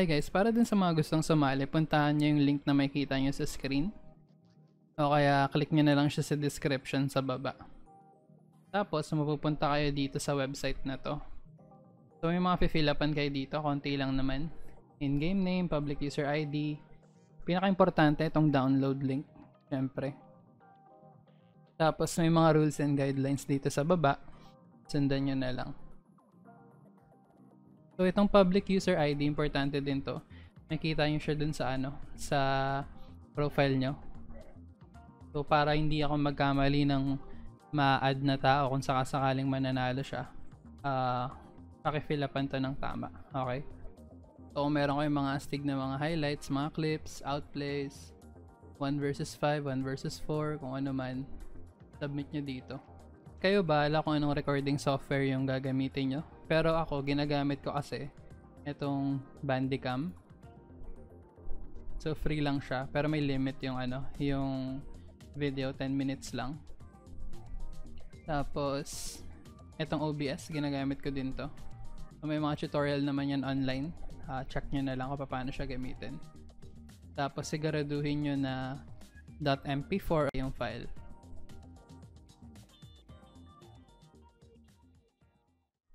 Hey guys, para din sa mga gustong sumali, puntahan nyo yung link na makikita nyo sa screen. O kaya click nyo na lang siya sa description sa baba. Tapos, mapupunta kayo dito sa website na to. So, may mga fill kayo dito, konti lang naman. In-game name, public user ID. Pinaka-importante, itong download link. Siyempre. Tapos, may mga rules and guidelines dito sa baba. Sundan nyo na lang. So itong public user ID, importante din to. Nakita nyo siya dun sa ano, sa profile nyo. So para hindi ako magkamali ng ma-add na tao kung sakasakaling mananalo siya, uh, pakifill upan to ng tama. Okay? So kung meron kayong mga astig na mga highlights, mga clips, outplays, 1 versus 5, 1 versus 4, kung ano man, submit nyo dito. Kayo ba, ala kung anong recording software yung gagamitin nyo? Pero ako, ginagamit ko kasi itong Bandicam. So free lang siya, pero may limit yung ano, yung video 10 minutes lang. Tapos itong OBS ginagamit ko din to. So, may mga tutorial naman yan online. Uh, check nyo na lang kung paano siya gamitin. Tapos siguraduhin nyo na .mp4 yung file.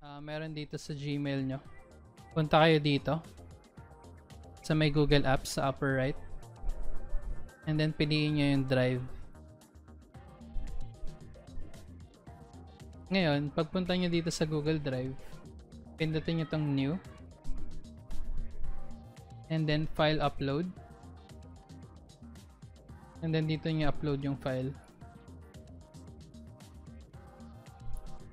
Uh, meron dito sa Gmail nyo. Punta kayo dito. Sa may Google Apps sa upper right. And then piliin nyo yung drive. Ngayon, pagpunta nyo dito sa Google Drive, pindutin nyo tong new. And then file upload. And then dito nyo upload yung file.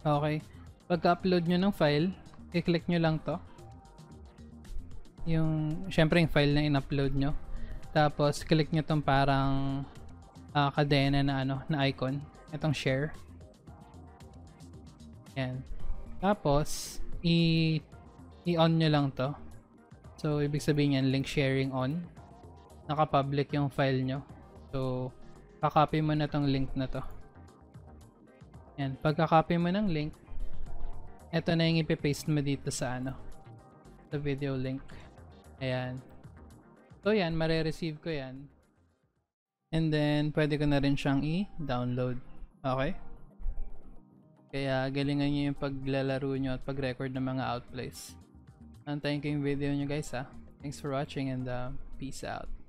Okay. Pagka-upload nyo ng file, i-click nyo lang to. Yung, syempre yung file na in-upload nyo. Tapos, click nyo tong parang uh, kadena na ano, na icon. Itong share. Yan. Tapos, i- i-on nyo lang to. So, ibig sabihin yan, link sharing on. Naka-public yung file nyo. So, kakopy mo na tong link na to. Yan. Pagka-copy mo ng link, ito na yung ipipaste mo dito sa ano sa video link. Ayan. So yan mare-receive ko yan. And then pwede ko na rin siyang i-download. Okay? Kaya galingan nyo yung paglalaro nyo at pag-record ng mga outplays. Antayin ko yung video nyo guys ha? Thanks for watching and uh, peace out